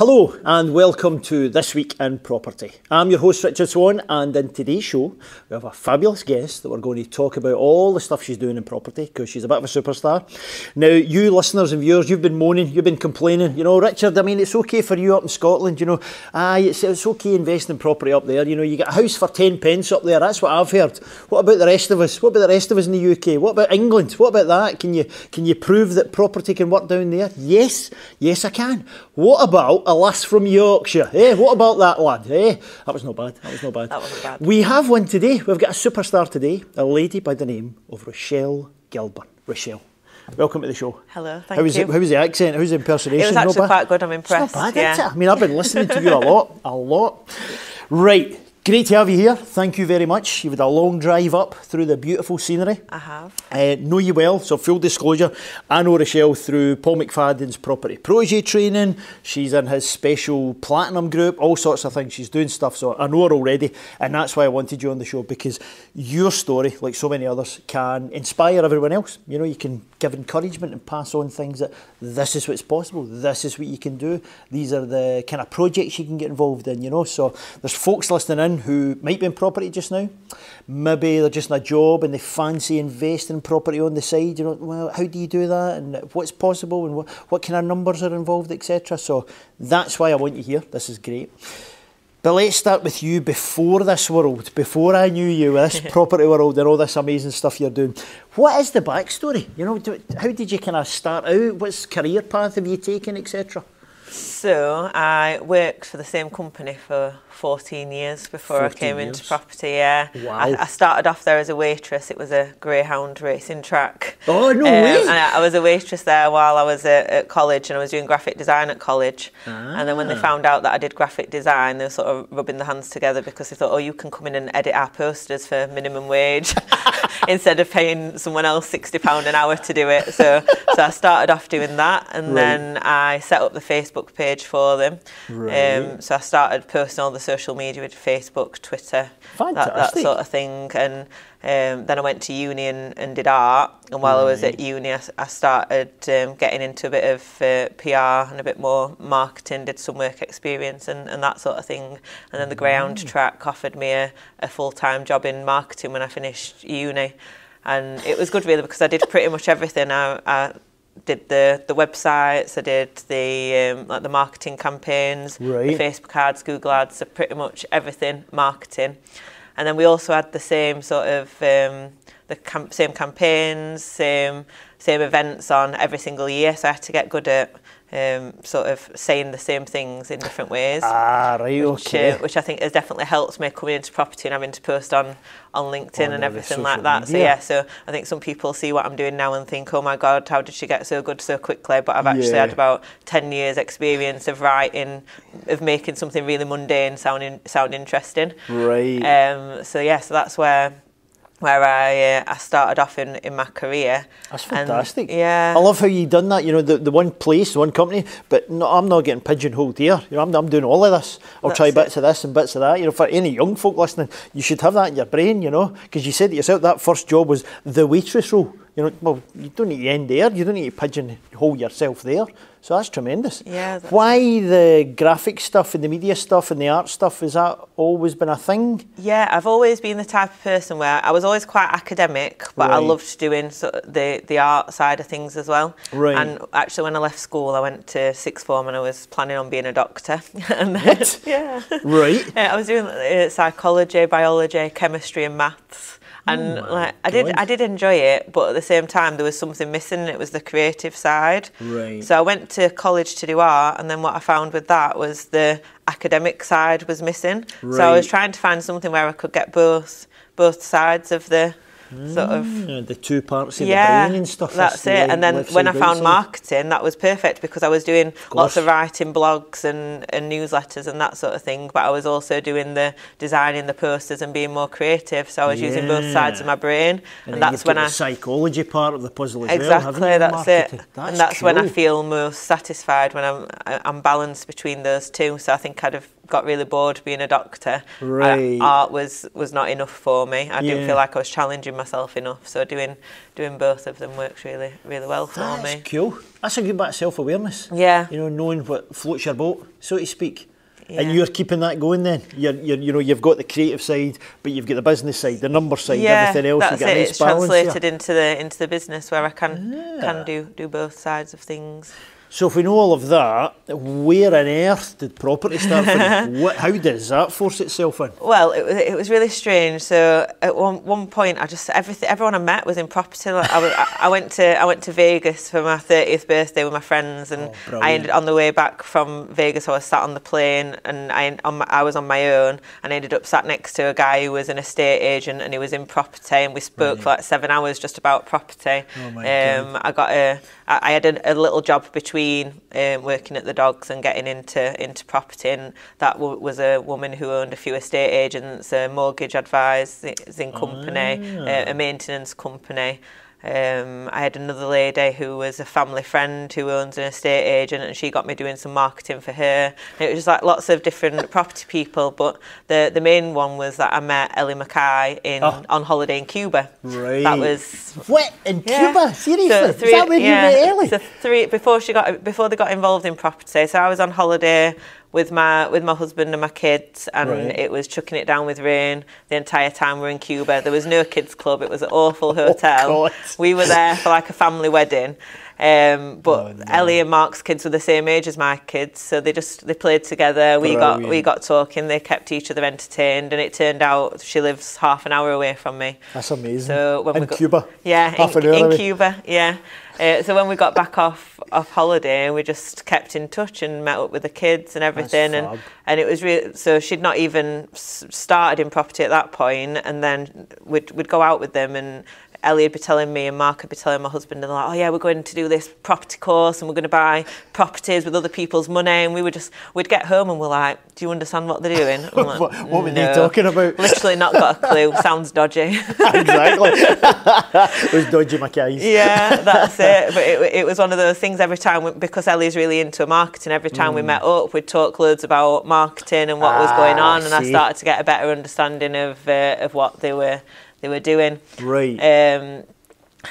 Hello and welcome to This Week in Property. I'm your host Richard Swan and in today's show we have a fabulous guest that we're going to talk about all the stuff she's doing in property because she's a bit of a superstar. Now you listeners and viewers, you've been moaning, you've been complaining, you know Richard, I mean it's okay for you up in Scotland, you know, aye it's, it's okay investing in property up there, you know you get a house for 10 pence up there, that's what I've heard. What about the rest of us? What about the rest of us in the UK? What about England? What about that? Can you, can you prove that property can work down there? Yes, yes I can. What about a lass from Yorkshire. Eh, what about that lad? Eh, that was not bad. That was not bad. That wasn't bad. We have one today. We've got a superstar today, a lady by the name of Rochelle Gilburn. Rochelle. Welcome to the show. Hello, thank how was you. It, how was the accent? How was the impersonation? It was actually quite good. I'm impressed. It's not bad, yeah. I mean, I've been listening to you a lot, a lot. Right, great to have you here. Thank you very much. You've had a long drive up through the beautiful scenery. I have. Uh, know you well, so full disclosure, I know Rochelle through Paul McFadden's property protege training. She's in his special platinum group, all sorts of things. She's doing stuff, so I know her already, and that's why I wanted you on the show because your story, like so many others, can inspire everyone else. You know, you can give encouragement and pass on things that this is what's possible, this is what you can do, these are the kind of projects you can get involved in, you know. So there's folks listening in who might be in property just now, maybe they're just in a job and they fancy investing in property on the side, you know, well, how do you do that and what's possible and what, what kind of numbers are involved, etc. So that's why I want you here, this is great. But let's start with you before this world, before I knew you, this property world and all this amazing stuff you're doing. What is the backstory? You know, do, how did you kind of start out? What's career path have you taken, etc.? So I worked for the same company for 14 years before I came years. into property. Yeah. Wow. I, I started off there as a waitress. It was a greyhound racing track. Oh, no Um, way. And I, I was a waitress there while I was at, at college, and I was doing graphic design at college. And then when they Ah. found out that I did graphic design, they were sort of rubbing their hands together because they thought, oh, you can come in and edit our posters for minimum wage instead of paying someone else sixty pound an hour to do it. So, so I started off doing that, and Right. then I set up the Facebook page for them. Right. Um, so I started posting all the social media with Facebook, Twitter, that, that sort of thing. And um, then I went to uni and, and did art. And while I was at uni, I started um, getting into a bit of uh, PR and a bit more marketing, did some work experience and, and that sort of thing. And then the Greyhound track offered me a, a full-time job in marketing when I finished uni. And it was good really because I did pretty much everything. I, I did the, the websites, I did the um, like the marketing campaigns, Right. the Facebook ads, Google ads, so pretty much everything marketing. And then we also had the same sort of um, the same campaigns, same same events on every single year. So I had to get good at um, sort of saying the same things in different ways. Ah, right, Which, okay. uh, which I think has definitely helped me coming into property and having to post on, on LinkedIn On and everything like that. So yeah, so I think some people see what I'm doing now and think, oh my God, how did she get so good so quickly? But I've actually Yeah. had about 10 years experience of writing, of making something really mundane sound, in, sound interesting. Right. Um, so yeah, so that's where where I uh, I started off in, in my career. That's And, fantastic. yeah. I love how you done that. You know, the, the one place, the one company, but no, I'm not getting pigeonholed here. You know, I'm, I'm doing all of this. I'll That's try it. bits of this and bits of that. You know, for any young folk listening, you should have that in your brain. You know, because you said it yourself that first job was the waitress role. You know, well, you don't need to end there. You don't need to pigeonhole yourself there. So that's tremendous. Yeah, that's Why the graphic stuff and the media stuff and the art stuff? Has that always been a thing? Yeah, I've always been the type of person where I was always quite academic, but I loved doing sort of the the art side of things as well. Right. And actually, when I left school, I went to sixth form and I was planning on being a doctor. and then, What? Yeah. Right. Yeah, I was doing uh, psychology, biology, chemistry, and maths. And Oh like I did, God. I did enjoy it, but at the same time there was something missing. and It was the creative side. Right. So I went to college to do art, and then what I found with that was the academic side was missing. Right. So I was trying to find something where I could get both both sides of the sort of Yeah, the two parts of yeah, the brain and stuff. That's it. And then when I found marketing, that was perfect because I was doing lots of writing blogs and, and newsletters and that sort of thing. But I was also doing the designing the posters and being more creative. So I was using both sides of my brain, and, then that's when I psychology part of the puzzle as exactly well. that's it. marketing? and that's when I feel most satisfied when I'm I'm balanced between those two. So I think I'd have got really bored being a doctor. Right. Art was was not enough for me. I Yeah. didn't feel like I was challenging myself enough. So doing doing both of them works really really well for That's me. cool. That's a good bit of self awareness. Yeah. You know, knowing what floats your boat, so to speak. Yeah. And you're keeping that going then. You're, you're, you know, you've got the creative side, but you've got the business side, the number side, yeah, everything else. that's you get it. nice It's translated there. into the into the business where I can Yeah. can do do both sides of things. So if we know all of that, where on earth did property start from? what, how does that force itself in? Well, it was, it was really strange. So at one, one point, I just everything everyone I met was in property. Like I, was, I went to I went to Vegas for my thirtieth birthday with my friends, and Oh, I ended on the way back from Vegas. I was sat on the plane, and I on my, I was on my own, and I ended up sat next to a guy who was an estate agent, and he was in property, and we spoke for like seven hours just about property. Oh my um, I got a I I had a, a little job between um, working at the dogs and getting into into property, and that w- was a woman who owned a few estate agents, a mortgage advising company, Ah. uh, a maintenance company. Um, I had another lady who was a family friend who owns an estate agent, and she got me doing some marketing for her. And it was just like lots of different property people, but the the main one was that I met Ellie Mackay in Oh. on holiday in Cuba. Right. That was What in yeah. Cuba? Seriously? So Is that where you met Ellie? So three before she got before they got involved in property. So I was on holiday with my with my husband and my kids, and Right. it was chucking it down with rain the entire time we were in Cuba. There was no kids club. It was an awful oh, hotel. Oh, we were there for like a family wedding. Um, but Oh, no. Ellie and Mark's kids were the same age as my kids, so they just they played together. We got we got talking. They kept each other entertained, and it turned out she lives half an hour away from me. That's amazing. So when in we got, Cuba? yeah, Half in, an hour in. Cuba, yeah. Uh, so when we got back off off holiday, and we just kept in touch and met up with the kids and everything, fab. and and it was really so she'd not even started in property at that point, and then we'd we'd go out with them and. Ellie would be telling me and Mark would be telling my husband and they're like, oh yeah, we're going to do this property course and we're going to buy properties with other people's money and we would just, we'd get home and we're like, do you understand what they're doing? I'm like, What- what were they talking about? Literally not got a clue. Sounds dodgy. exactly. Those dodgy Mackays. yeah, that's it. But it, it was one of those things every time, we, because Ellie's really into marketing, every time we met up, we'd talk loads about marketing and what was going Mm. Ah, on. And I started to get a better understanding of, uh, of what they were, they were doing. Right. Um,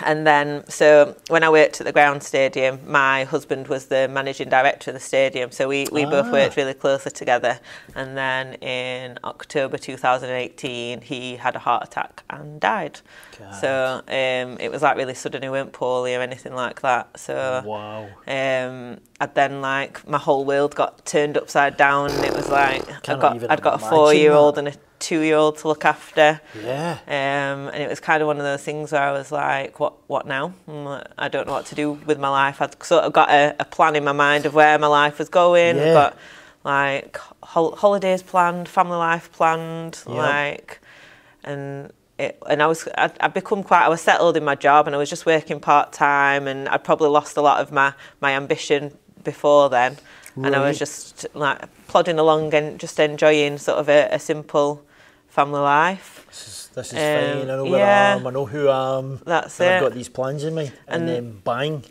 and then, so when I worked at the Ground Stadium, my husband was the managing director of the stadium. So we, we both Ah. worked really closely together. And then in October 2018, he had a heart attack and died. God. So um, it was like really sudden. He weren't poorly or anything like that. So wow. um, I'd then like my whole world got turned upside down. And it was like I got I'd got a four-year-old and a two-year-old to look after. Yeah. Um, and it was kind of one of those things where I was like, what what now? Like, I don't know what to do with my life. I'd sort of got a, a plan in my mind of where my life was going. Yeah. Got like hol- holidays planned, family life planned, Yep. like, and it, and I was I'd, I'd become quite I was settled in my job and I was just working part time and I'd probably lost a lot of my my ambition before then. And I was just like plodding along and just enjoying sort of a, a simple family life. This is, this is Um, fine. I know where yeah. I am. I know who I am. That's and I've got these plans in me, And, And- then bang.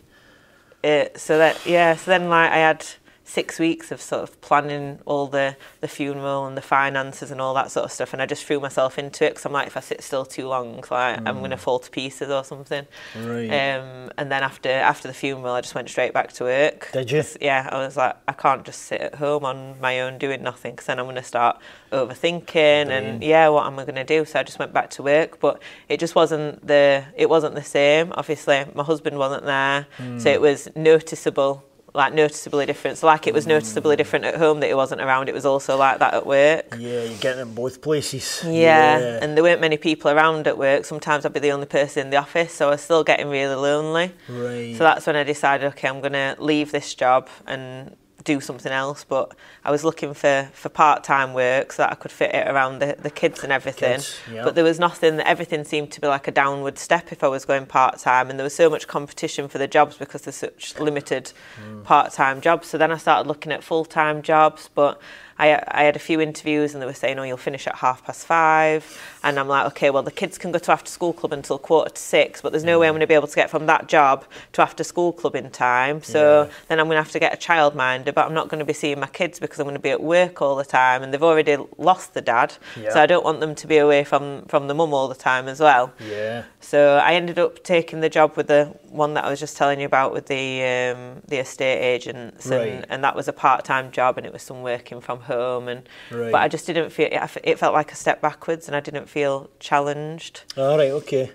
it, so that yeah so then like I had six weeks of sort of planning all the the funeral and the finances and all that sort of stuff and I just threw myself into it because I'm like if I sit still too long like I'm going to fall to pieces or something. Right. um, and then after after the funeral I just went straight back to work. Did you? yeah I was like I can't just sit at home on my own doing nothing because then I'm going to start overthinking and yeah what am I going to do? So I just went back to work but it just wasn't the it wasn't the same obviously. My husband wasn't there so it was noticeable like noticeably different so like it was noticeably mm. different at home that he wasn't around it was also like that at work Yeah, you're getting in both places. yeah, and there weren't many people around at work. Sometimes I'd be the only person in the office, so I was still getting really lonely. Right. So that's when I decided, okay, I'm going to leave this job and do something else. But I was looking for, for part time work so that I could fit it around the, the kids and everything. Kids, yeah. But there was nothing, everything seemed to be like a downward step if I was going part time. And there was so much competition for the jobs because there's such limited Mm. part time jobs. So then I started looking at full time jobs. But I, I had a few interviews and they were saying, oh, you'll finish at half past five. And I'm like, okay, well, the kids can go to after school club until quarter to six, but there's no way I'm going to be able to get from that job to after school club in time. So yeah. then I'm going to have to get a childminder, but I'm not going to be seeing my kids because I'm going to be at work all the time and they've already lost the dad. Yeah. So I don't want them to be away from, from the mum all the time as well. Yeah. So I ended up taking the job with the one that I was just telling you about with the um, the estate agents, and, right. and that was a part time job, and it was some working from home, and right. but I just didn't feel it, it felt like a step backwards, and I didn't feel challenged. All right, okay.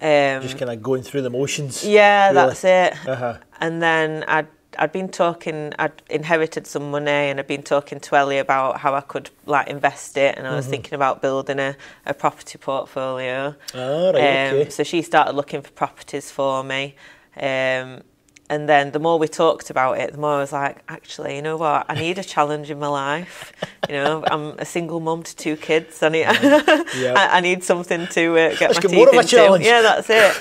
Um, just kind of going through the motions. Yeah, really. that's it. Uh-huh. And then I'd I'd been talking, I'd inherited some money and I'd been talking to Ellie about how I could like invest it and I was mm-hmm. thinking about building a, a property portfolio. Oh, right, um, okay. So she started looking for properties for me. Um, and then the more we talked about it, the more I was like, actually, you know what? I need a challenge in my life. You know, I'm a single mum to two kids. I need, yep. I, I, need something to uh, get Let's my teeth into. Challenge. Yeah, that's it.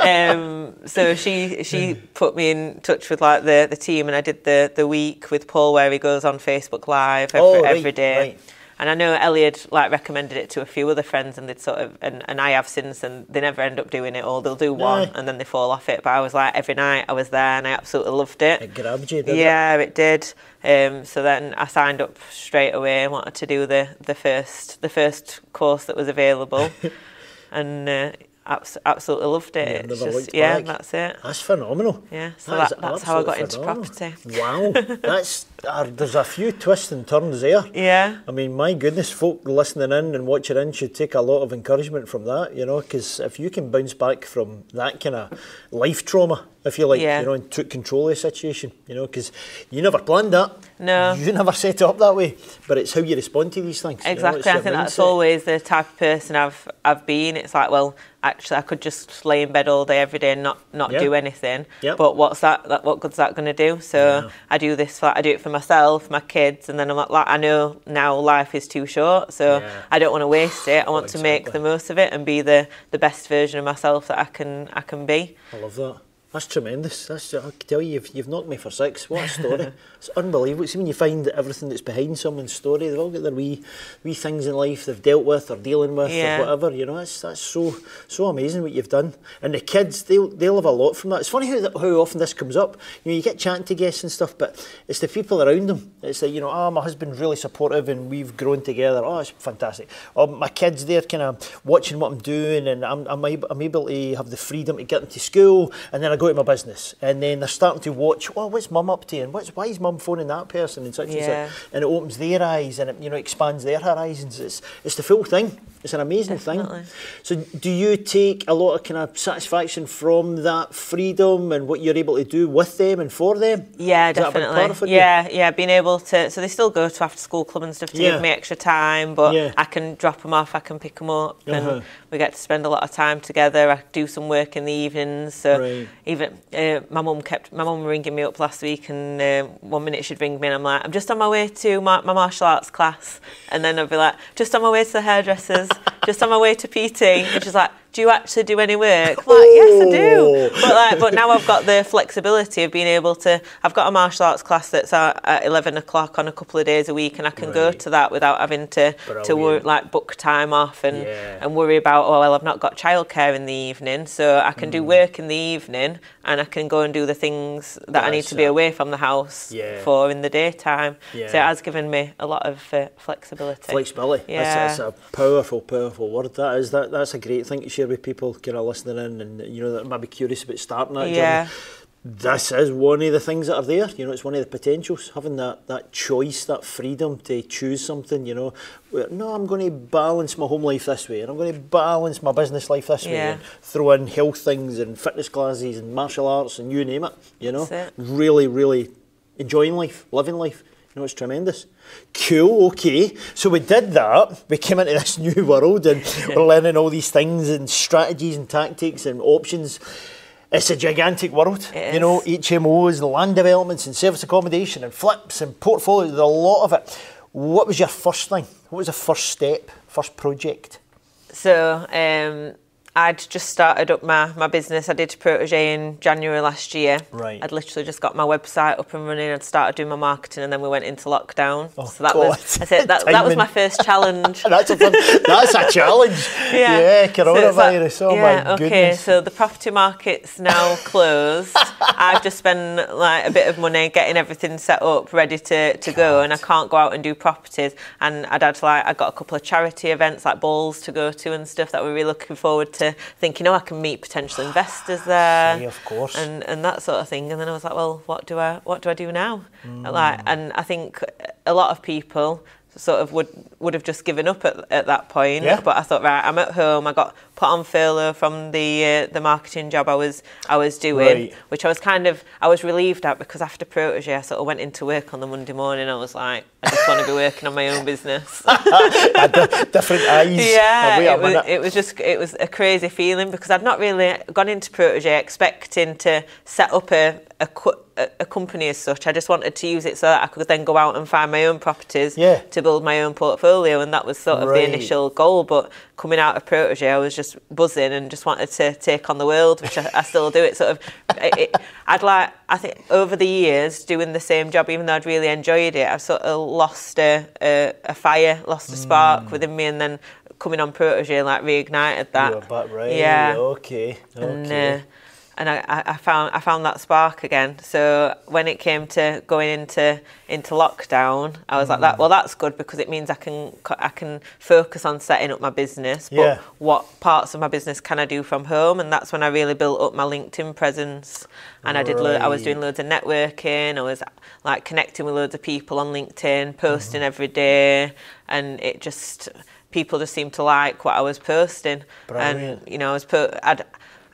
um, so she she put me in touch with like the, the team, and I did the the week with Paul where he goes on Facebook Live every, oh, right, every day. Right. And I know Elliot like recommended it to a few other friends, and they'd sort of, and, and I have since, and they never end up doing it, or they'll do one and then they fall off it. But I was like every night I was there, and I absolutely loved it. It grabbed you, yeah, it, it did. Um, so then I signed up straight away. and wanted to do the the first the first course that was available, and uh, absolutely loved it. Yeah, just, yeah that's it. That's phenomenal. Yeah, so that that, that's how I got phenomenal. into property. Wow, that's uh, there's a few twists and turns there. Yeah. I mean, my goodness, folk listening in and watching in should take a lot of encouragement from that. You know, because if you can bounce back from that kind of life trauma, if you like, yeah. you know, and took control of the situation, you know, because you never planned that. No. You never set it up that way, but it's how you respond to these things. Exactly. You know, I think that's always the type of person I've I've been. It's like, well, actually, I could just lay in bed all day every day and not not yeah. do anything. Yep. But what's that, that? What good's that going to do? So yeah. I do this. For, I do it for myself, my kids, and then I'm like, I know now life is too short, so yeah. I don't want to waste it. I want exactly. to make the most of it and be the the best version of myself that I can I can be. I love that. That's tremendous. That's, I can tell you, you've, you've knocked me for six. What a story. it's unbelievable. See, when you find everything that's behind someone's story, they've all got their wee, wee things in life they've dealt with or dealing with yeah. or whatever. You know, that's, that's so so amazing what you've done. And the kids, they'll, they'll have a lot from that. It's funny how, how often this comes up. You know, you get chatting to guests and stuff, but it's the people around them. It's like, you know, oh, my husband's really supportive and we've grown together. Oh, it's fantastic. Oh, my kids, they're kind of watching what I'm doing and I'm, I'm, able, I'm able to have the freedom to get them to school and then I go to my business and then they're starting to watch. Well, what's mum up to? And what's why is mum phoning that person and such yeah. and such? And it opens their eyes and it you know expands their horizons. It's it's the full thing. It's an amazing Definitely. thing. So, do you take a lot of kind of satisfaction from that freedom and what you're able to do with them and for them? Yeah, Is definitely. Yeah, yeah, being able to. So they still go to after school club and stuff to yeah. give me extra time, but yeah. I can drop them off, I can pick them up, uh-huh. and we get to spend a lot of time together. I do some work in the evenings. So right. even uh, my mum kept my mum ringing me up last week, and uh, one minute she'd ring me, and I'm like, I'm just on my way to my, my martial arts class, and then I'd be like, just on my way to the hairdressers just on my way to PT, and she's like, do you actually do any work? Like, yes, I do. But like, but now I've got the flexibility of being able to. I've got a martial arts class that's at, at eleven o'clock on a couple of days a week, and I can right. go to that without having to to work, like book time off and yeah. and worry about oh well I've not got childcare in the evening, so I can mm. do work in the evening and I can go and do the things that I need to be away from the house yeah. for in the daytime. Yeah. So it has given me a lot of uh, flexibility. Flexibility. Yeah. That's, that's, a powerful, powerful word. That is that. That's a great thing to share with people kind of listening in and you know that might be curious about starting that yeah. journey this is one of the things that are there. You know, it's one of the potentials having that that choice, that freedom to choose something. You know, where, no, I'm going to balance my home life this way, and I'm going to balance my business life this yeah. way, and throw in health things and fitness classes and martial arts and you name it. You know, really, really enjoying life, living life. You know, it's tremendous. Cool, okay. So we did that. We came into this new world and we're learning all these things and strategies and tactics and options it's a gigantic world. It you know, HMOs, land developments, and service accommodation, and flips and portfolios. There's a lot of it. What was your first thing? What was the first step, first project? So um, I'd just started up my, my business. I did Protege in January last year. Right. I'd literally just got my website up and running. I'd started doing my marketing, and then we went into lockdown. Oh, so that God. was I said that, that was my first challenge. That's a fun, that's a challenge. Yeah, So like- coronavirus. oh yeah, my okay. goodness. Okay, so the property market's now closed. I've just spent like a bit of money getting everything set up, ready to, to go, and I can't go out and do properties. And I'd had like I got a couple of charity events like balls to go to and stuff that we're really looking forward to. Thinking, oh, I can meet potential investors there. Yeah, of course. And and that sort of thing. And then I was like, well, what do I what do I do now? Mm. Like, and I think a lot of people sort of would would have just given up at, at that point. Yeah. But I thought, right, I'm at home. I got put on furlough from the uh, the marketing job I was I was doing, Right. which I was kind of I was relieved at because after Protege, I sort of went into work on the Monday morning. I was like, I just want to be working on my own business. Different eyes. Yeah, it was, it was just it was a crazy feeling because I'd not really gone into Protege expecting to set up a a, a a company as such. I just wanted to use it so that I could then go out and find my own properties Yeah. to build my own portfolio, and that was sort of Right. the initial goal. But coming out of Protege, I was just buzzing and just wanted to take on the world, which I, I still do. It sort of, it, it, I'd like, I think over the years doing the same job, even though I'd really enjoyed it, I've sort of lost a, a, a fire, lost a spark Mm. within me, and then coming on Protege like reignited that. Back right. Yeah. Okay. And, Okay. uh, and I, I found I found that spark again. So when it came to going into into lockdown, I was like Mm. that. Well, that's good because it means I can I can focus on setting up my business. But Yeah. what parts of my business can I do from home? And that's when I really built up my LinkedIn presence. And I did. Lo- I was doing loads of networking. I was like connecting with loads of people on LinkedIn, posting Mm-hmm. every day, and it just people just seemed to like what I was posting. Brilliant. And you know, I was put. I'd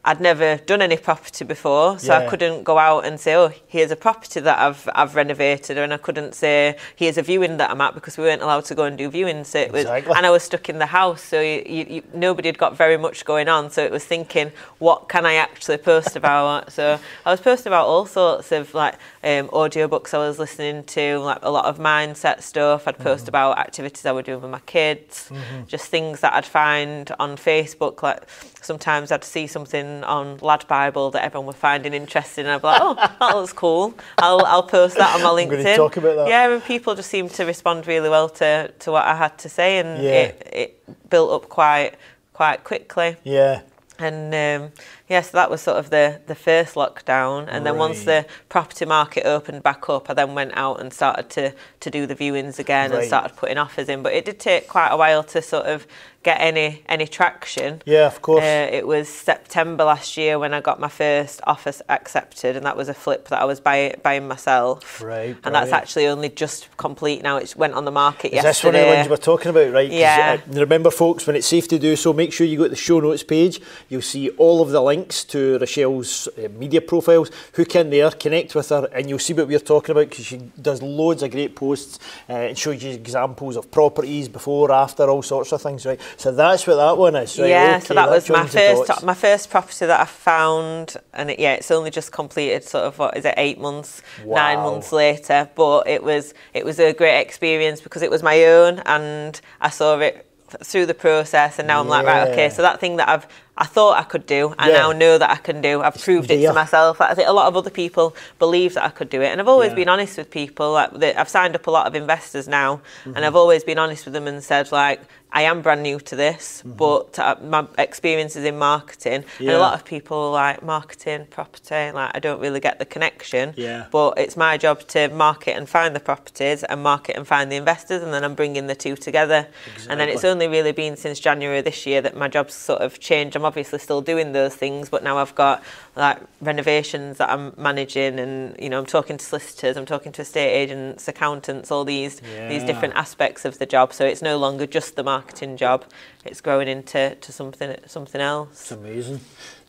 I'd never done any property before, so I couldn't go out and say, "Oh, here's a property that I've I've renovated," and I couldn't say, "Here's a viewing that I'm at," because we weren't allowed to go and do viewings. So it was, Exactly. and I was stuck in the house, so you, you, you, nobody had got very much going on. So it was thinking, what can I actually post about? so I was posting about all sorts of like um, audiobooks I was listening to, like a lot of mindset stuff. I'd post about activities I would do with my kids, just things that I'd find on Facebook. Like sometimes I'd see something on Lad Bible that everyone was finding interesting, and I'd be like, "Oh, that looks cool. I'll I'll post that on my LinkedIn." talk about that. Yeah, and people just seemed to respond really well to, to what I had to say, and Yeah. it it built up quite quite quickly. yeah. And um, yeah, so that was sort of the, the first lockdown. And then once the property market opened back up, I then went out and started to, to do the viewings again Right. and started putting offers in. But it did take quite a while to sort of get any any traction. Yeah, of course. Uh, it was September last year when I got my first offer accepted, and that was a flip that I was buy, buying myself. Right, And that's actually only just complete now. It went on the market Is this one of the ones we're talking about, right? Yeah. uh, remember, folks, when it's safe to do so, make sure you go to the show notes page. You'll see all of the links to Rochelle's uh, media profiles. Hook in there, connect with her, and you'll see what we're talking about because she does loads of great posts uh, and shows you examples of properties before, after, all sorts of things, right? So that's what that one is, right? Yeah, Okay, so that, was my first my first property that I found, and it, yeah, it's only just completed. Sort of what is it, eight months, nine months later. But it was it was a great experience because it was my own, and I saw it through the process, and now I'm like, right, okay, so that thing that I've I thought I could do, I Yeah. now know that I can do. I've proved it to myself. I think a lot of other people believe that I could do it, and I've always Yeah. been honest with people. Like, I've signed up a lot of investors now, Mm-hmm. and I've always been honest with them and said like, I am brand new to this, but uh, my experience is in marketing, and Mm-hmm. A lot of people are like marketing, property. Like, I don't really get the connection. Yeah. But it's my job to market and find the properties, and market and find the investors, and then I'm bringing the two together. Exactly. And then it's only really been since January this year that my job's sort of changed. I'm obviously still doing those things, but now I've got like renovations that I'm managing, and you know I'm talking to solicitors, I'm talking to estate agents, accountants, all these these different aspects of the job. So it's no longer just the marketing job; it's growing into to something something else. It's amazing.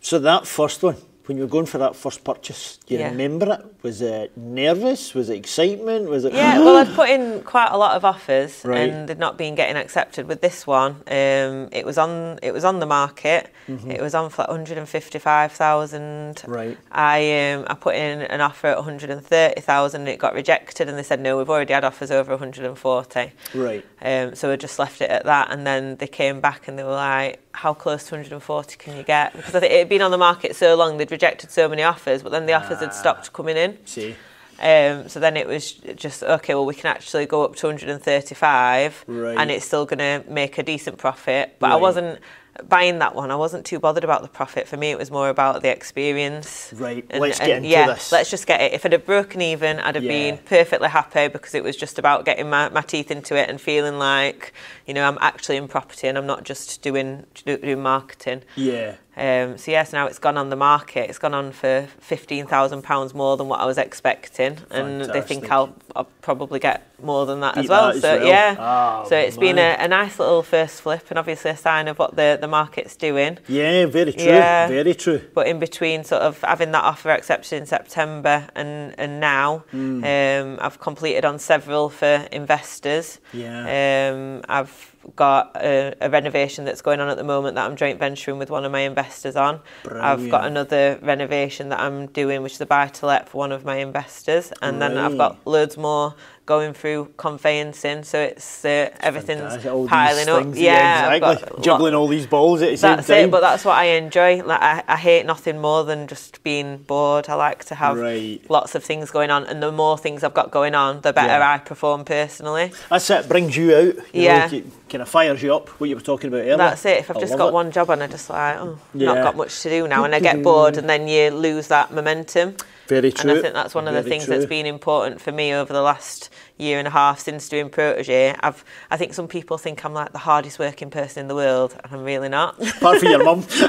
So that first one, when you were going for that first purchase, do you Yeah. remember it? Was it nervous? Was it excitement? Was it? Yeah, well, I'd put in quite a lot of offers, Right. and they'd not been getting accepted. With this one, um, it was on it was on the market. It was on for like 155,000. Right. I um, I put in an offer at 130,000, and it got rejected, and they said no, we've already had offers over 140. Right. Um, so I just left it at that, and then they came back and they were like, how close to 140 can you get? Because I think it had been on the market so long, they'd rejected so many offers, but then the offers had Ah. stopped coming in. See. Um, so then it was just okay. Well, we can actually go up to 135, Right. and it's still going to make a decent profit. But I wasn't buying that one. I wasn't too bothered about the profit. For me, it was more about the experience. Right, let's get into yeah, this. let's just get it. If I'd have broken even, I'd have Yeah. been perfectly happy because it was just about getting my, my teeth into it and feeling like you know I'm actually in property and I'm not just doing doing marketing. Yeah. Um, so yes, now it's gone on the market. It's gone on for fifteen thousand pounds more than what I was expecting, and they think I'll, I'll probably get more than that Beat as well. that so well. yeah, Ah, so it's been a, a nice little first flip, and obviously a sign of what the, the market's doing. Yeah, very true. Yeah. Very true. But in between, sort of having that offer accepted in September and and now, Hmm. um, I've completed on several for investors. Yeah. Um, I've got a, a renovation that's going on at the moment that I'm joint venturing with one of my investors on. I've got another renovation that I'm doing, which is a buy to let for one of my investors, and then I've got loads more going through conveyancing. So it's uh, everything's piling up. things, Yeah, I've exactly. Juggling all these balls at the same that's time. it, but that's what I enjoy. Like I, I hate nothing more than just being bored. I like to have Right. lots of things going on, and the more things I've got going on, the better Yeah. I perform personally. That's it. Brings you out. You Yeah. Know, kind of fires you up. What you were talking about earlier. That's it. If I've I just got it. one job and I just like, oh, Yeah. not got much to do now, and I get mm-hmm. bored, and then you lose that momentum. Very true. And I think that's one of the things true. that's been important for me over the last year and a half since doing protege. I've, I think some people think I'm like the hardest working person in the world, and I'm really not. Apart from your mum.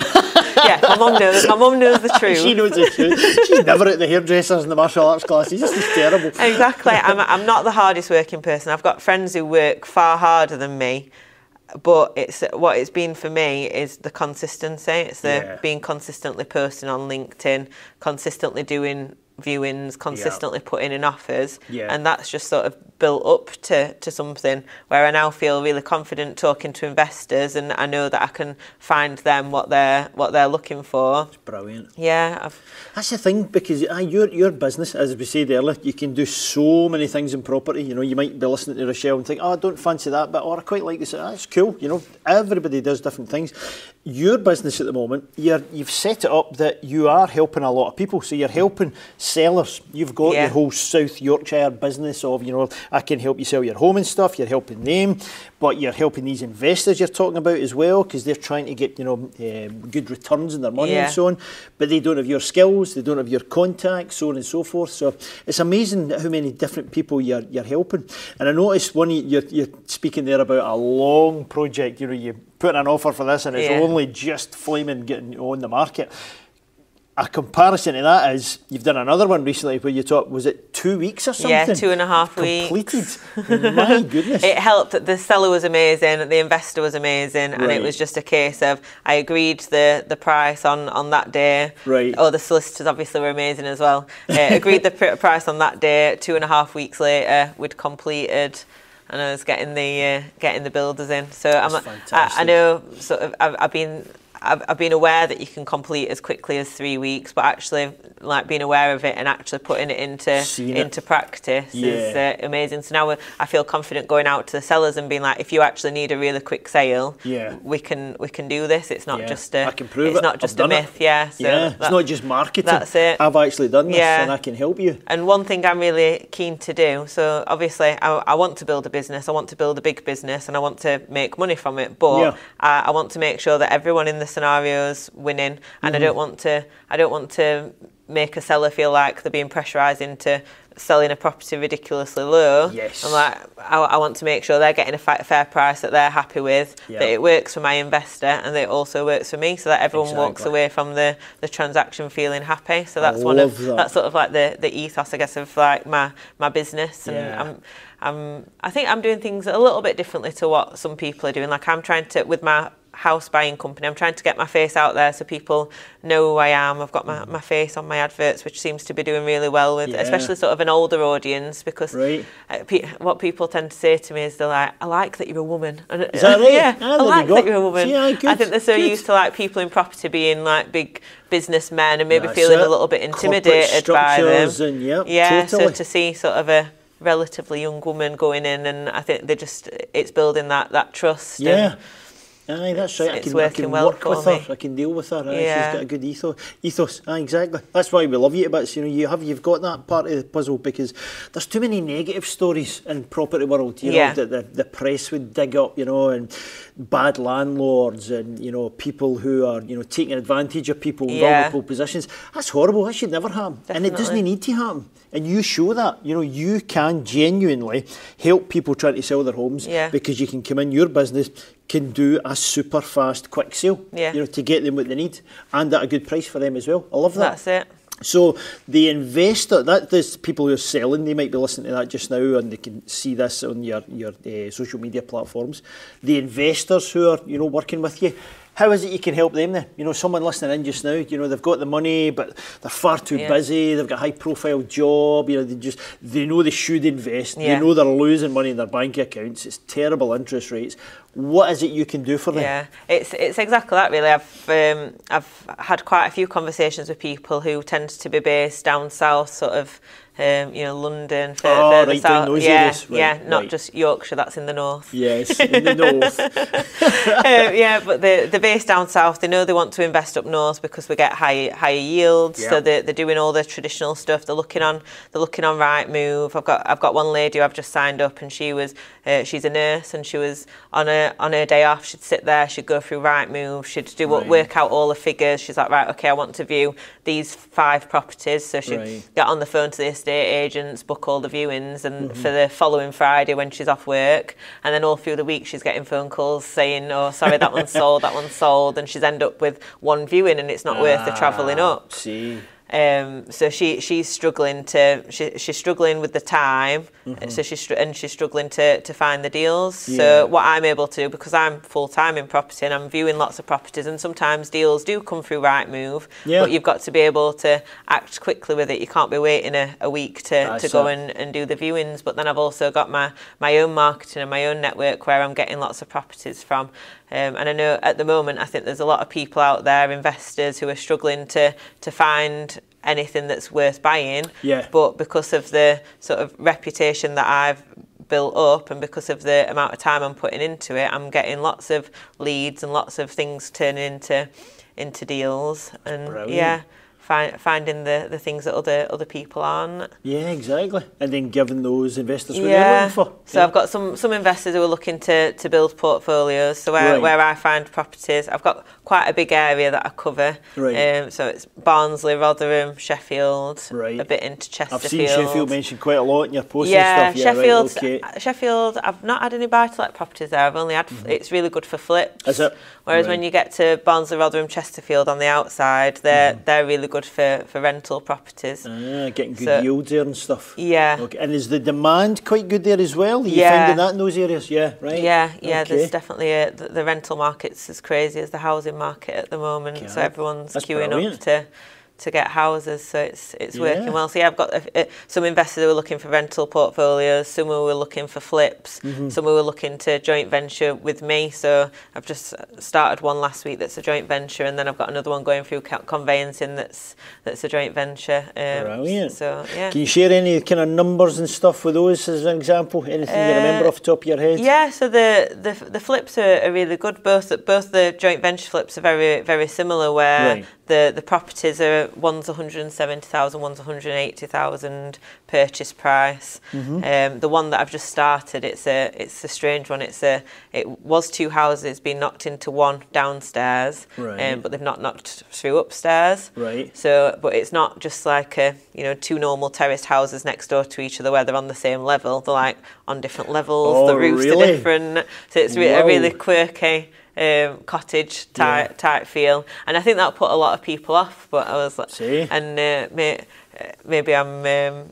yeah, my mum knows. My mum knows the truth. she knows the truth. She's never at the hairdressers and the martial arts classes. This is terrible. Exactly. I'm, I'm not the hardest working person. I've got friends who work far harder than me. But it's what it's been for me is the consistency. It's the Yeah. being consistently posting on LinkedIn, consistently doing viewings, consistently putting in offers. Yeah. And that's just sort of built up to, to something where I now feel really confident talking to investors and I know that I can find them what they're what they're looking for. Brilliant. Yeah, I've That's the thing because uh, your your business, as we said earlier, you can do so many things in property. You know, you might be listening to Rochelle and think, "Oh, I don't fancy that," but or I quite like this. That's cool. You know, everybody does different things. Your business at the moment, you're you've set it up that you are helping a lot of people. So you're helping sellers. You've got Yeah. your whole South Yorkshire business of you know, I can help you sell your home and stuff. You're helping them, but you're helping these investors you're talking about as well because they're trying to get you know um, good returns on their money Yeah. and so on. But they don't have your skills, they don't have your contacts, so on and so forth. So it's amazing how many different people you're you're helping. And I noticed one you- you're you're speaking there about a long project. You know, you put in an offer for this and it's Yeah. only just flaming getting on the market. A comparison to that is you've done another one recently where you talked was it two weeks or something? Yeah, two and a half weeks. Completed. My goodness. It helped that the seller was amazing, the investor was amazing, and it was just a case of I agreed the the price on on that day. Right. Oh, the solicitors obviously were amazing as well. Uh, agreed the pr- price on that day. Two and a half weeks later, we'd completed. And I was getting the uh, getting the builders in, so I'm, That's I, I know sort of I've, I've been I've, I've been aware that you can complete as quickly as three weeks, but actually like being aware of it and actually putting it into Seen it. into practice is uh, amazing. So now I feel confident going out to the sellers and being like, if you actually need a really quick sale, Yeah. we can we can do this. It's not Yeah, just a I can prove it's it. not I've just a done it. myth. Yeah, so yeah, it's not just marketing. that's it. I've actually done this Yeah. and I can help you. And one thing I'm really keen to do, so obviously I, I want to build a business, I want to build a big business and I want to make money from it, but Yeah. I, I want to make sure that everyone in the scenario's winning and I Mm-hmm. don't want to I don't want to make a seller feel like they're being pressurised into selling a property ridiculously low. Yes. I'm like, I, I want to make sure they're getting a fa- fair price that they're happy with, Yeah. that it works for my investor and that it also works for me so that everyone walks away from the, the transaction feeling happy. So that's one of that. that's sort of like the, the ethos, I guess, of like my, my business. And Yeah. I'm, I'm, I think I'm doing things a little bit differently to what some people are doing. Like I'm trying to, with my house buying company, I'm trying to get my face out there so people know who I am. I've got my, my face on my adverts, which seems to be doing really well with, Yeah. especially sort of an older audience because Right. pe- what people tend to say to me is they're like, I like that you're a woman. And, Is that right? yeah, Ah, I there you like that you're a woman. See, aye, I think they're so good. used to like people in property being like big businessmen and maybe That's feeling it. a little bit intimidated by them. and yep, yeah, totally. so to see sort of a relatively young woman going in and I think they just it's building that that trust. Yeah. And, Aye, that's right. I can, I can well work with me. her. I can deal with her. Aye, Yeah. She's got a good ethos. Ethos. Aye, exactly. That's why we love you bits. You know, you have you've got that part of the puzzle because there's too many negative stories in property world. You Yeah. know, that the, the press would dig up. You know, and bad landlords and you know people who are you know taking advantage of people in Yeah. vulnerable positions. That's horrible. That should never happen, and it doesn't need to happen. And you show that. You know, you can genuinely help people trying to sell their homes Yeah. because you can come in your business can do a super fast quick sale Yeah. you know to get them what they need and at a good price for them as well i love that That's it. so the investor that there's people who are selling they might be listening to that just now and they can see this on your your uh, social media platforms the investors who are you know working with you how is it you can help them then? You know, someone listening in just now, you know, they've got the money, but they're far too Yeah. busy, they've got a high profile job, you know, they just, they know they should invest, Yeah. they know they're losing money in their bank accounts, it's terrible interest rates. What is it you can do for them? Yeah, it's it's exactly that really. I've um, I've had quite a few conversations with people who tend to be based down south, sort of, um, you know, London, fur- Oh, further right, south. yeah. Right, yeah, not right. just Yorkshire. That's in the north. Yes, in the north. um, yeah, but they're, they're based down south. They know they want to invest up north because we get higher higher yields. Yeah. So they're, they're doing all the traditional stuff. They're looking on they're looking on Rightmove. I've got I've got one lady who I've just signed up, and she was uh, she's a nurse, and she was on her on her day off. She'd sit there, she'd go through Rightmove, she'd do Right. work out all the figures. She's like, right, okay, I want to view these five properties. So she'd Right. get on the phone to the estate agents, book all the viewings, and Mm-hmm. for the following Friday when she's off work, and then all through the week she's getting phone calls saying, "Oh, sorry, that one's sold, that one's sold," and she's end up with one viewing, and it's not worth the travelling Ah, up. See. Um, so she she's struggling to she, she's struggling with the time. So she's and she's struggling to, to find the deals. Yeah. So what I'm able to do because I'm full time in property and I'm viewing lots of properties and sometimes deals do come through Rightmove. Yeah. But you've got to be able to act quickly with it. You can't be waiting a, a week to, to go and, and do the viewings. But then I've also got my my own marketing and my own network where I'm getting lots of properties from. Um, and I know at the moment I think there's a lot of people out there, investors who are struggling to to find anything that's worth buying. Yeah. But because of the sort of reputation that I've built up and because of the amount of time I'm putting into it, I'm getting lots of leads and lots of things turning into into deals. And Brilliant. yeah, find, finding the, the things that other other people aren't. Yeah, exactly. And then giving those investors what they're looking for. So Yeah. I've got some some investors who are looking to, to build portfolios. So where, Right. where I find properties, I've got quite a big area that I cover. Right. Um, so it's Barnsley, Rotherham, Sheffield, Right. a bit into Chesterfield. I've seen Sheffield mentioned quite a lot in your posts yeah, and stuff. Sheffield. Yeah, right, okay. Sheffield. I've not had any buy-to-let properties there. I've only had. It's really good for flips. Mm-hmm. Is it? Whereas Right. when you get to Barnsley, Rotherham, Chesterfield on the outside, they're Mm-hmm. they're really good for, for rental properties. Ah, getting good So- yields there and stuff. Yeah. Okay. And is the demand quite good there as well? Are you Yeah. finding that in those areas? Yeah, right. Yeah, yeah. Okay. There's definitely a, the, the rental market's as crazy as the housing market at the moment. So everyone's that's queuing brilliant. up to to get houses. So it's it's Yeah. working well. So yeah, I've got uh, uh, some investors who are looking for rental portfolios, some who are looking for flips, Mm-hmm. some who are looking to joint venture with me. So I've just started one last week that's a joint venture, and then I've got another one going through conveyancing that's that's a joint venture. Um, Brilliant. So yeah. Can you share any kind of numbers and stuff with those as an example? Anything you remember Uh, off the top of your head? Yeah, so the the, the flips are, are really good. Both both the joint venture flips are very very similar. Where Right. The the properties are one's one hundred and seventy thousand, one's one hundred and eighty thousand purchase price. Mm-hmm. Um, the one that I've just started, it's a it's a strange one. It's a it was two houses, being knocked into one downstairs, Right. um, but they've not knocked through upstairs. Right. So, but it's not just like a you know two normal terraced houses next door to each other where they're on the same level. They're like on different levels. Oh, the roofs really? are different. So it's re- a really quirky um, cottage type Yeah. type feel, and I think that put a lot of people off. But I was like, See? and uh, may, uh, maybe I'm. Um,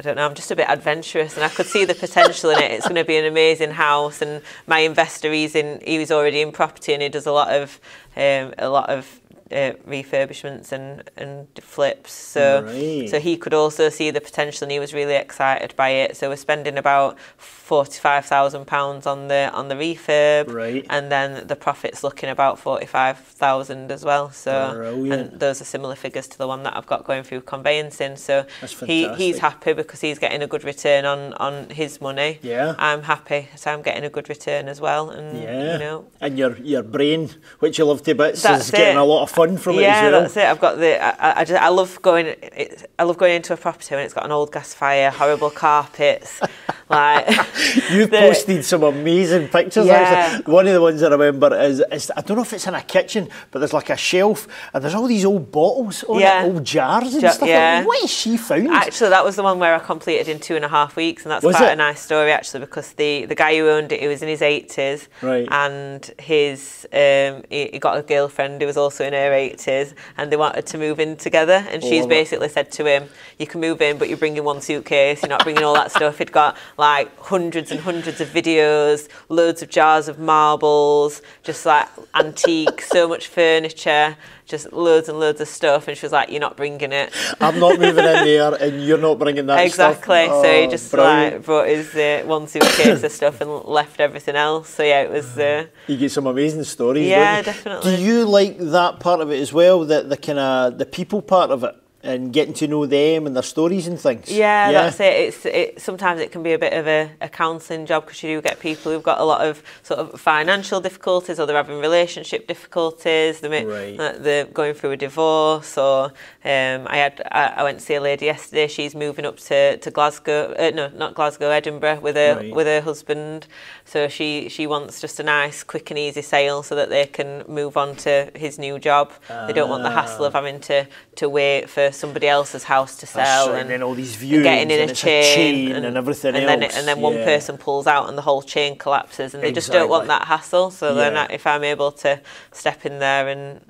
I don't know, I'm just a bit adventurous and I could see the potential in it. It's going to be an amazing house and my investor, he's, in, he was already in property and he does a lot of, um, a lot of uh, refurbishments and and flips. So Right. so he could also see the potential, and he was really excited by it. So we're spending about forty five thousand pounds on the on the refurb, Right. and then the profit's looking about forty five thousand as well. So Brilliant. and those are similar figures to the one that I've got going through conveyancing. So he he's happy because he's getting a good return on on his money. Yeah. I'm happy, so I'm getting a good return as well. And Yeah. you know, And your your brain, which you love to bits, That's is getting it. a lot of fun from it yeah, well. that's it. I've got the. I, I- just I love going. It, I love going into a property when it's got an old gas fire, horrible carpets, like. You've the- posted some amazing pictures. Yeah. Actually. One of the ones I remember is, is I don't know if it's in a kitchen, but there's like a shelf and there's all these old bottles on Yeah. old jars and Ja- stuff. yeah. Like, what has she found? Actually, that was the one where I completed in two and a half weeks, and that's Was quite it? a nice story actually because the, the guy who owned it, he was in his eighties, Right. and his um, he, he got a girlfriend who was also in her eighties, and they wanted to move in together, and she's basically said to him, "You can move in, but you're bringing one suitcase. You're not bringing all that stuff." He'd got like hundreds and hundreds of videos, loads of jars of marbles, just like antique, so much furniture. Just loads and loads of stuff, and she was like, "You're not bringing it." I'm not moving in there and you're not bringing that Exactly. stuff. so he Oh, just brilliant. like brought his uh, one suitcase of stuff and left everything else. So yeah, it was. Uh, You get some amazing stories. Yeah, definitely. Do you like that part of it as well? The the kind of the people part of it and getting to know them and their stories and things. yeah, that's it. It's it. Sometimes it can be a bit of a, a counselling job because you do get people who've got a lot of sort of financial difficulties or they're having relationship difficulties. They may, Right. uh, they're going through a divorce or um, I had I, I went to see a lady yesterday. She's moving up to, to Glasgow. Uh, no, not Glasgow, Edinburgh with her Right. with her husband. So she she wants just a nice, quick and easy sale so that they can move on to his new job. They don't want the hassle of having to, to wait for somebody else's house to sell right, and then all these views getting in and a chain, a chain and, everything and else. Then, and then one yeah. person pulls out and the whole chain collapses, and they just don't want that hassle. So then, Yeah. I, if I'm able to step in there and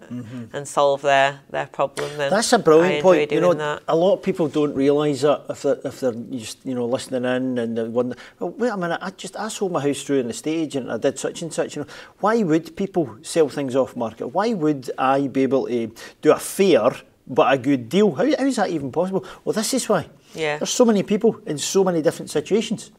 and solve their their problem, then Mm-hmm. That's a brilliant point. You know, that. a lot of people don't realise that if they're, if they're just you know listening in and they wonder, well, wait a minute, I just I sold my house through in the stage and I did such and such. You know, why would people sell things off market? Why would I be able to do a fair but a good deal? How, how is that even possible? Well, this is why. Yeah. There's so many people in so many different situations.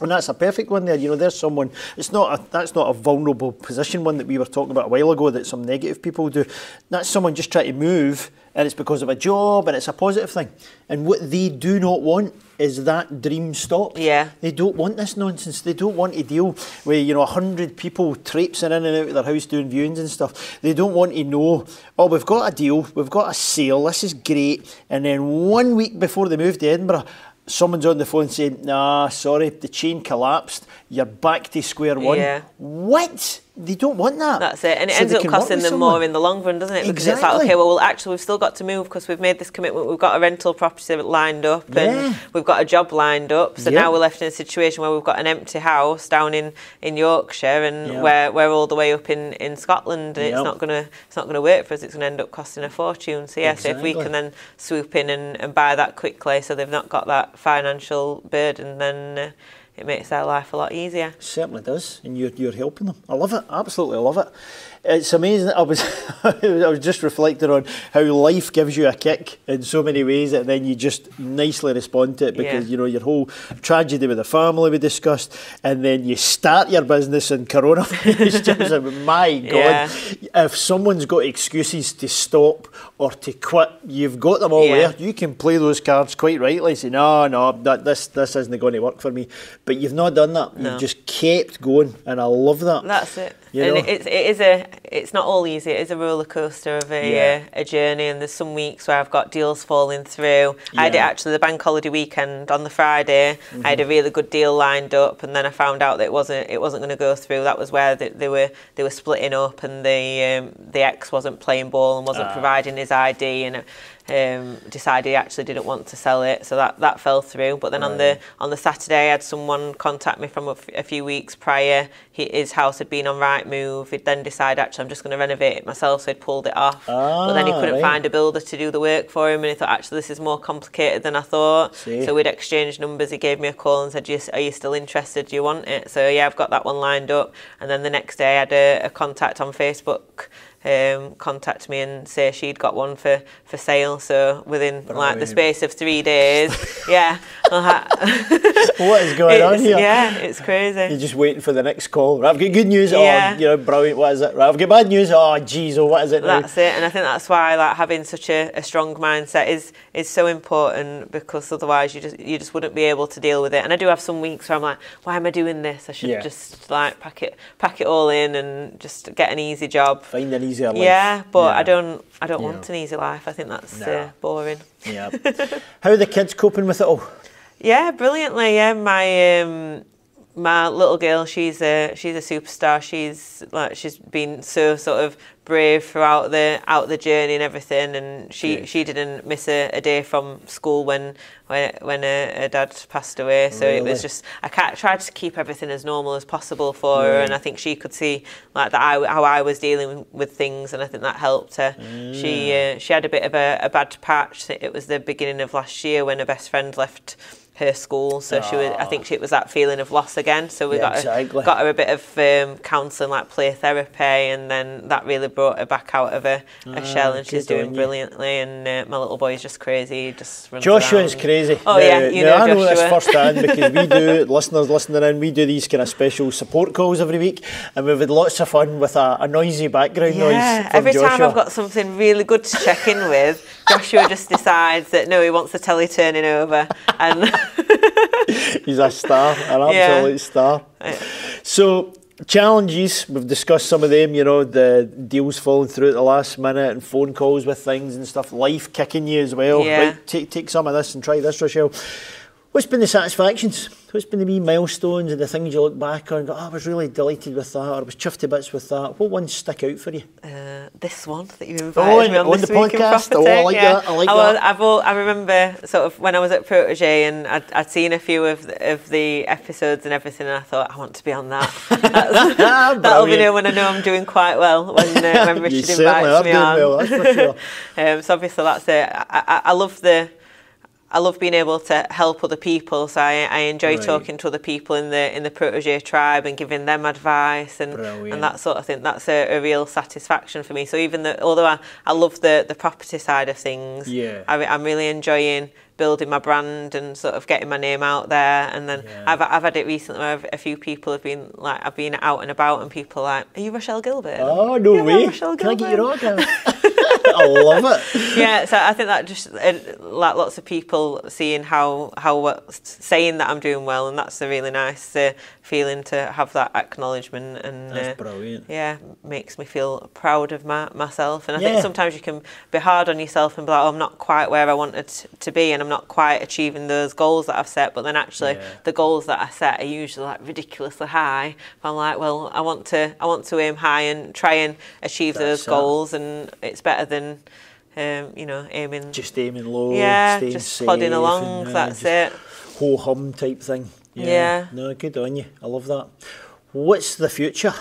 And that's a perfect one there. You know, there's someone. It's not a. That's not a vulnerable position one that we were talking about a while ago. That some negative people do. That's someone just trying to move, and it's because of a job, and it's a positive thing. And what they do not want is that dream stop. Yeah. They don't want this nonsense. They don't want to deal with you know a hundred people traipsing in and out of their house doing viewings and stuff. They don't want to know. Oh, we've got a deal. We've got a sale. This is great. And then one week before they move to Edinburgh. Someone's on the phone saying, "Nah, sorry, the chain collapsed. You're back to square one." Yeah. What? They don't want that. That's it, and it So ends up costing them someone. more in the long run, doesn't it? Because it's like, okay, well, well, actually, we've still got to move because we've made this commitment. We've got a rental property lined up, Yeah. and we've got a job lined up. So Yeah. now we're left in a situation where we've got an empty house down in, in Yorkshire, and Yeah. we're, we're all the way up in, in Scotland, and it's not gonna it's not gonna work for us. It's gonna end up costing a fortune. So yeah, so if we can then swoop in and, and buy that quickly, so they've not got that financial burden, then. Uh, it makes their life a lot easier. certainly does, and you're, you're helping them. I love it, absolutely love it. It's amazing. I was I was just reflecting on how life gives you a kick in so many ways, and then you just nicely respond to it because Yeah. you know your whole tragedy with the family we discussed, and then you start your business in Corona. it's just my God, Yeah. if someone's got excuses to stop or to quit, you've got them all Yeah. there. You can play those cards quite rightly. Say no, no, that this this isn't going to work for me. But you've not done that. No. You've just kept going, and I love that. That's it. You and know? it, it's, it is a, it's not all easy. It is a roller coaster of a, Yeah. uh, a journey. And there's some weeks where I've got deals falling through. I had it Yeah. actually the bank holiday weekend on the Friday. I had a really good deal lined up, and then I found out that it wasn't, it wasn't going to go through. That was where they, they were, they were splitting up, and the, um, the ex wasn't playing ball and wasn't providing his ID, and um, decided he actually didn't want to sell it. So that, that fell through. But then on the on the Saturday, I had someone contact me from a, f- a few weeks prior. He, his house had been on Rightmove. He'd then decided actually I'm just going to renovate it myself, so he'd pulled it off. but then he Ah, couldn't right. find a builder to do the work for him, and he thought actually this is more complicated than I thought. See. So we'd exchanged numbers. He gave me a call and said, "Yes, "Are you still interested? Do you want it?" So yeah, I've got that one lined up. And then the next day, I had a, a contact on Facebook um, contact me and say she'd got one for, for sale. So within like the space of three days, yeah. what is going on here? Yeah, it's crazy. You're just waiting for the next call. Right, I've got good news. Oh, yeah. Oh, you know, brilliant. What is it? Right, I've got bad news. Oh, geez, oh, what is it now? That's it. And I think that's why like having such a, a strong mindset is is so important because otherwise you just you just wouldn't be able to deal with it. And I do have some weeks where I'm like, why am I doing this? I should yeah. just like pack it pack it all in and just get an easy job. Find an easier life. Yeah, but yeah. I don't I don't yeah. want an easy life. I think that's nah. uh, boring. Yeah. How are the kids coping with it all? Yeah, brilliantly. Yeah, my um, my little girl, she's a she's a superstar. She's like she's been so sort of brave throughout the out the journey and everything. And she yeah. she didn't miss a, a, day from school when when when her, her dad passed away. So really? it was just I tried to keep everything as normal as possible for her, and I think she could see like that I, how I was dealing with things, and I think that helped her. Mm. She uh, she had a bit of a, a bad patch. It was the beginning of last year when her best friend left her school. So she was, I think she, it was that feeling of loss again. So we yeah, got exactly. her, got her a bit of um, counselling, like play therapy, and then that really brought her back out of her, her ah, shell, and she's doing brilliantly. And uh, my little boy is just crazy, just runs Joshua around. is crazy. Oh now, yeah, you now know I know Joshua. this firsthand because we do listeners listening in. We do these kind of special support calls every week, and we've had lots of fun with a, a noisy background yeah, noise. every Joshua. time I've got something really good to check in with, Joshua just decides that no, he wants the telly turning over, and. He's a star, an absolute yeah. star. So challenges we've discussed some of them you know the deals falling through at the last minute and phone calls with things and stuff life kicking you as well yeah. right take take some of this and try this Rochelle what's been the satisfactions What's been the wee milestones and the things you look back on and go, oh, I was really delighted with that, or I was chuffed to bits with that? What ones stick out for you? Uh, this one that you invited oh, me on, on this the podcast. Oh, I like yeah. that. I like I that. I've all, I remember sort of when I was at Protege and I'd, I'd seen a few of the, of the episodes and everything, and I thought I want to be on that. that'll be new when I know I'm doing quite well when uh, when Richard invites me on. Well, that's for sure. um, so obviously that's it. I, I, I love the I love being able to help other people. So I, I enjoy right. talking to other people in the in the protege tribe and giving them advice and and that sort of thing. That's a, a real satisfaction for me. So even though although I, I love the the property side of things, yeah, I, I'm really enjoying building my brand and sort of getting my name out there. And then yeah. I've, I've had it recently where a few people have been like, I've been out and about and people are like, are you Rochelle Gilburn? Oh, no yeah, way. Rochelle Can I get your autograph? I love it. Yeah, so I think that just like lots of people seeing how how saying that I'm doing well, and that's a really nice uh, feeling to have that acknowledgement. And that's uh, brilliant. Yeah, makes me feel proud of my, myself. And I yeah. think sometimes you can be hard on yourself and be like, oh, I'm not quite where I wanted to be, and I'm not quite achieving those goals that I've set. But then actually, yeah. the goals that I set are usually like ridiculously high. I'm like, well, I want to I want to aim high and try and achieve that's those goals, and it's better than um, you know, aiming. Just aiming low. Yeah, just plodding along. And, uh, that's it. Ho hum type thing. Yeah. yeah. No, good on you. I love that. What's the future?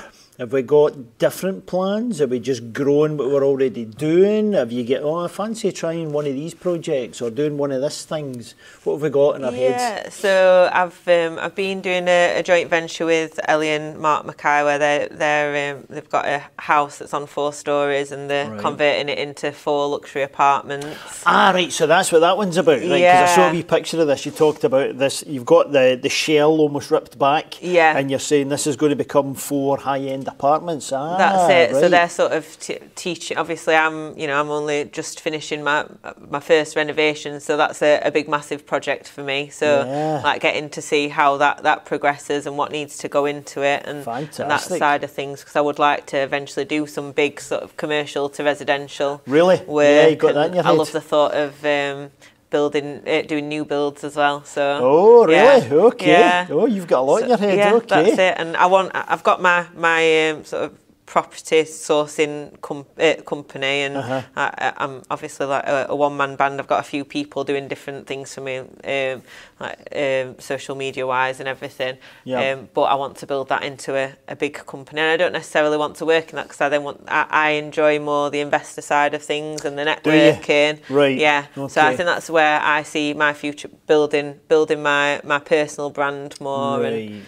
Have we got different plans? Are we just growing what we're already doing? Have you get oh I fancy trying one of these projects or doing one of these things? What have we got in our yeah, heads? Yeah, so I've um, I've been doing a, a, joint venture with Ellie and Mark Mackay where they they're um, they've got a house that's on four stories and they're right. converting it into four luxury apartments. Ah right, so that's what that one's about, right? Because yeah. I saw a wee picture of this. You talked about this. You've got the the shell almost ripped back. Yeah. And you're saying this is going to become four high end apartments. Ah, That's it. Right. So they're sort of teaching. Obviously, I'm you know I'm only just finishing my my first renovation, so that's a, a big massive project for me. So yeah. like getting to see how that that progresses and what needs to go into it and, and that side of things because I would like to eventually do some big sort of commercial to residential. Really? Work yeah, you got that in your head. I love the thought of. Um, building, uh, doing new builds as well. So. Oh really? Yeah. Okay. Yeah. Oh, you've got a lot so, in your head. Yeah, okay. that's it. And I want. I've got my my um, sort of property sourcing com- uh, company and uh-huh. I, am obviously like a, a one-man band I've got a few people doing different things for me um, like um, social media wise and everything yep. um, but I want to build that into a, a big company and I don't necessarily want to work in that because I then want I, I, enjoy more the investor side of things and the networking right yeah okay. so I think that's where I see my future building building my my personal brand more right. and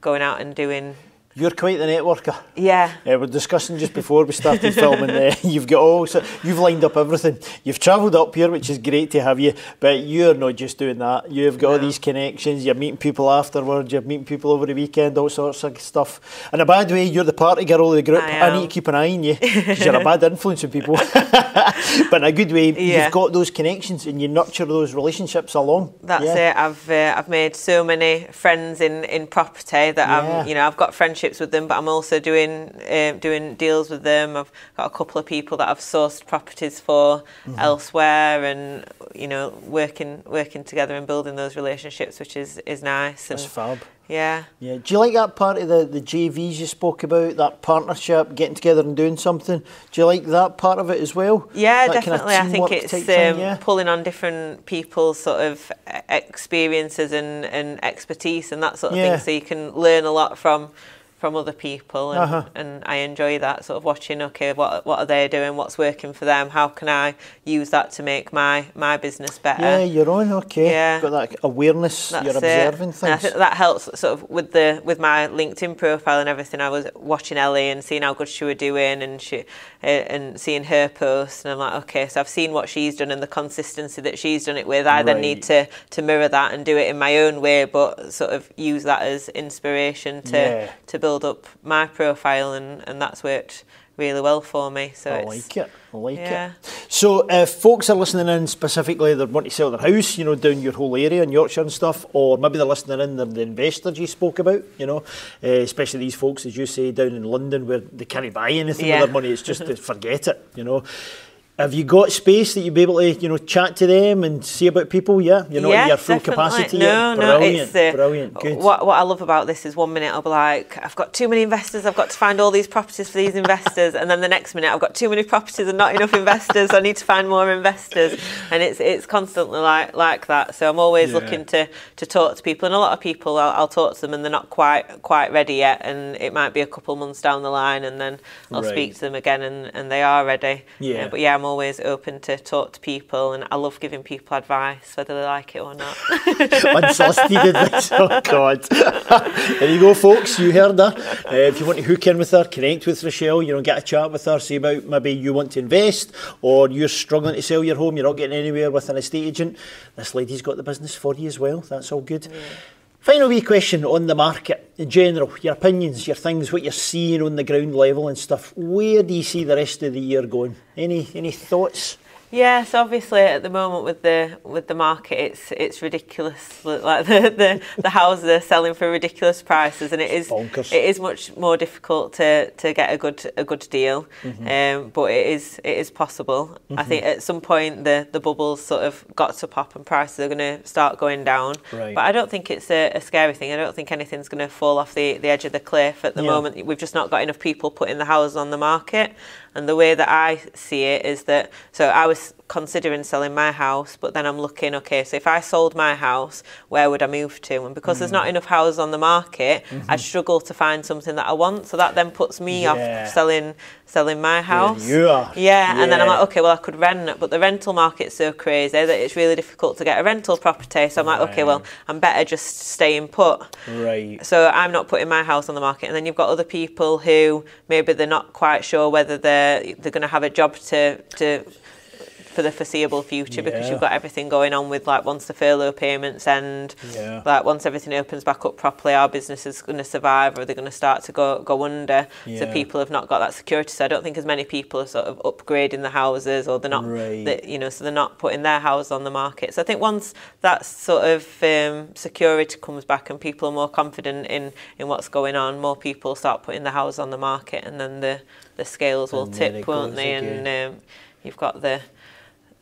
going out and doing You're quite the networker. Yeah. Uh, we're discussing just before we started filming. Uh, you've got all, so you've lined up everything. You've travelled up here, which is great to have you. But you're not just doing that. You've got no. all these connections. You're meeting people afterwards. You're meeting people over the weekend. All sorts of stuff. In a bad way, you're the party girl of the group. I, I need to keep an eye on you because you're a bad influence on people. but in a good way, yeah. you've got those connections and you nurture those relationships along. That's yeah. it. I've uh, I've made so many friends in in property that yeah. I'm you know I've got friendships with them, but I'm also doing um, doing deals with them. I've got a couple of people that I've sourced properties for mm-hmm. elsewhere, and you know, working working together and building those relationships, which is is nice. That's fab. Yeah. Yeah. Do you like that part of the, the JVs you spoke about, that partnership, getting together and doing something? Do you like that part of it as well? Yeah, that definitely. Kind of I think it's um, thing, yeah? pulling on different people's sort of experiences and, and expertise and that sort of yeah. thing so you can learn a lot from from other people and, uh-huh. and I enjoy that sort of watching okay what what are they doing what's working for them how can I use that to make my my business better yeah you're on okay yeah got that awareness That's you're observing it. things and I think that helps sort of with the with my LinkedIn profile and everything I was watching Ellie and seeing how good she was doing and she uh, and seeing her post and I'm like okay so I've seen what she's done and the consistency that she's done it with I right. then need to to mirror that and do it in my own way but sort of use that as inspiration to yeah. to build build up my profile, and, and that's worked really well for me. So I like it. I like yeah. it. So if folks are listening in specifically, they want to sell their house, you know, down your whole area in Yorkshire and stuff, or maybe they're listening in, they're the investors you spoke about, you know, uh, especially these folks, as you say, down in London where they can't buy anything yeah. with their money. It's just to forget it, you know. Have you got space that you'd be able to, you know, chat to them and see about people? Yeah, you're not yes, at your full definitely. capacity. No, yet. no, brilliant, it's uh, brilliant. Good. What what I love about this is one minute I'll be like, I've got too many investors, I've got to find all these properties for these investors, and then the next minute I've got too many properties and not enough investors. So I need to find more investors, and it's it's constantly like like that. So I'm always yeah. looking to to talk to people, and a lot of people I'll, I'll, talk to them and they're not quite quite ready yet, and it might be a couple months down the line, and then I'll right. speak to them again, and and they are ready. Yeah. Uh, but yeah, I'm always open to talk to people, and I love giving people advice, whether they like it or not. Unsolicited advice. Oh God! there you go, folks. You heard her. Uh, if you want to hook in with her, connect with Rochelle. You know, get a chat with her. See about maybe you want to invest, or you're struggling to sell your home. You're not getting anywhere with an estate agent. This lady's got the business for you as well. That's all good. Yeah. Final wee question on the market in general, your opinions, your things, what you're seeing on the ground level and stuff. Where do you see the rest of the year going? Any any thoughts? Yes, obviously at the moment with the with the market, it's it's ridiculous. Like the the, the houses are selling for ridiculous prices, and it is Bonkers. it is much more difficult to, to get a good a good deal. Mm-hmm. Um, but it is it is possible. Mm-hmm. I think at some point the the bubbles sort of got to pop and prices are going to start going down. Right. But I don't think it's a, a scary thing. I don't think anything's going to fall off the, the edge of the cliff at the yeah. moment. We've just not got enough people putting the houses on the market. And the way that I see it is that so I was considering selling my house, but then I'm looking, okay, so if I sold my house, where would I move to? And because mm. there's not mm. enough houses on the market, mm-hmm. I struggle to find something that I want. So that then puts me yeah. off selling selling my house. Yeah, you are. Yeah, yeah, and then I'm like, okay, well I could rent, but the rental market's so crazy that it's really difficult to get a rental property. So I'm like, okay, well I'm better just staying put. Right. So I'm not putting my house on the market, and then you've got other people who maybe they're not quite sure whether they're they're going to have a job to to for the foreseeable future yeah. because you've got everything going on with like once the furlough payments end, yeah. like once everything opens back up properly, our business is going to survive or they're going to start to go go under. Yeah. So people have not got that security. So I don't think as many people are sort of upgrading the houses or they're not, right. you know, so they're not putting their house on the market. So I think once that sort of um, security comes back and people are more confident in in what's going on, more people start putting the house on the market, and then the the scales will and tip, won't they? Again. And um, you've got the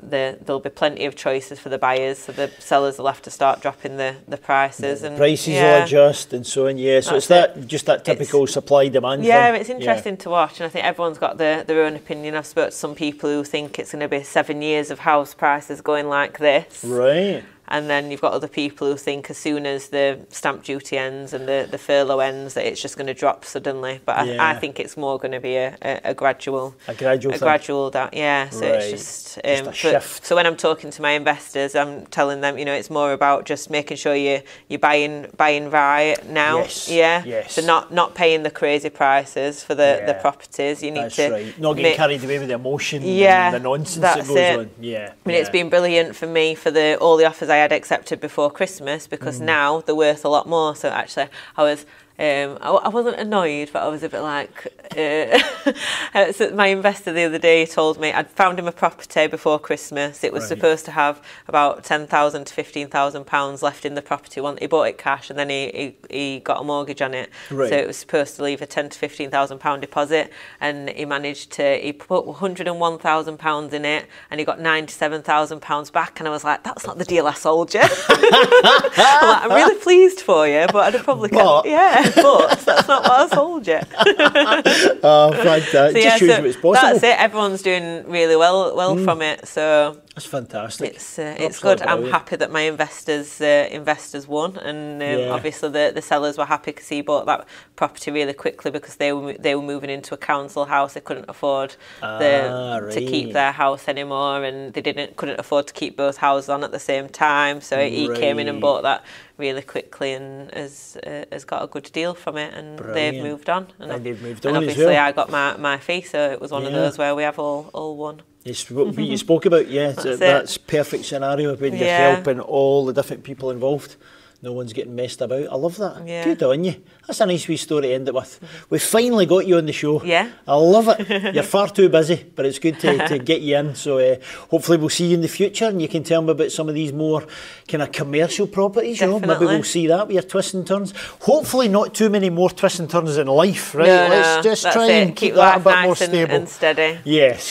the, there'll be plenty of choices for the buyers, so the sellers will have to start dropping the, the prices. Yeah, and prices yeah. will adjust and so on. Yeah, so That's it's that it. just that typical it's, supply demand. Yeah, thing. it's interesting yeah. to watch, and I think everyone's got their, their own opinion. I've spoken to some people who think it's going to be seven years of house prices going like this. Right. And then you've got other people who think as soon as the stamp duty ends and the, the furlough ends that it's just going to drop suddenly. But Yeah. I, I think it's more going to be a, a, a gradual, A gradual a thing. gradual down. Yeah, so Right. it's just, Just um, a but- shift. So when I'm talking to my investors, I'm telling them, you know, it's more about just making sure you you're buying buying right now. Yes, Yeah. yes. So not not paying the crazy prices for the, the properties. You need That's to right. Not getting make- carried away with the emotion Yeah, and the nonsense that goes it. on. Yeah. I mean, it's been brilliant for me for the all the offers I had accepted before Christmas because Mm. now they're worth a lot more. So actually, I was. Um, I, I wasn't annoyed, but I was a bit like. Uh, uh, so my investor the other day told me I'd found him a property before Christmas. It was Right. supposed to have about ten thousand to fifteen thousand pounds left in the property. One, he bought it cash, and then he, he, he got a mortgage on it. Right. So it was supposed to leave a ten to fifteen thousand pound deposit, and he managed to he put one hundred and one thousand pounds in it, and he got ninety seven thousand pounds back. And I was like, that's not the deal I sold you. I'm, like, I'm really pleased for you, but I'd have probably But- kept, yeah, but that's not what I sold yet. Oh, fantastic. So, Just yeah, shows so it's possible. that's it. Everyone's doing really well well from it. So That's fantastic. it's uh, it's good. I'm happy that my investors uh, investors won, and um, Yeah. obviously the, the sellers were happy because he bought that property really quickly because they were they were moving into a council house. They couldn't afford the, Ah, to keep their house anymore, and they didn't couldn't afford to keep both houses on at the same time. So he came in and bought that really quickly and has uh, has got a good deal from it and Brilliant. they've moved on. And, and they've moved on. And obviously, well. I got my my fee, so it was one yeah. of those where we have all all one. It's what you spoke about, yeah. Uh, that's, that's perfect scenario when yeah. you're helping all the different people involved. No one's getting messed about. I love that. Yeah. Good on you. That's a nice wee story to end it with. We finally got you on the show. Yeah. I love it. You're far too busy, but it's good to, to get you in. So uh, hopefully we'll see you in the future and you can tell me about some of these more kind of commercial properties. You know, maybe we'll see that with your twists and turns. Hopefully not too many more twists and turns in life, right? No, Let's no, just try it. and keep, Keep that a bit nice more and- stable. and steady. Yes.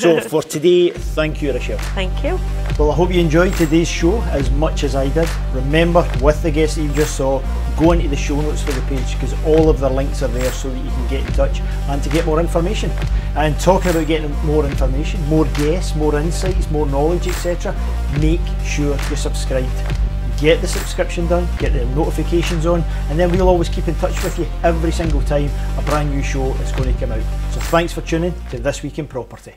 so for today, thank you, Rochelle. Thank you. Well, I hope you enjoyed today's show as much as I did. Remember, with the guests that you just saw, go into the show notes for the page because all of the links are there so that you can get in touch and to get more information. And talking about getting more information, more guests, more insights, more knowledge, etc., make sure you're subscribed. Get the subscription done, get the notifications on, and then we'll always keep in touch with you every single time a brand new show is going to come out. So thanks for tuning to This Week in Property.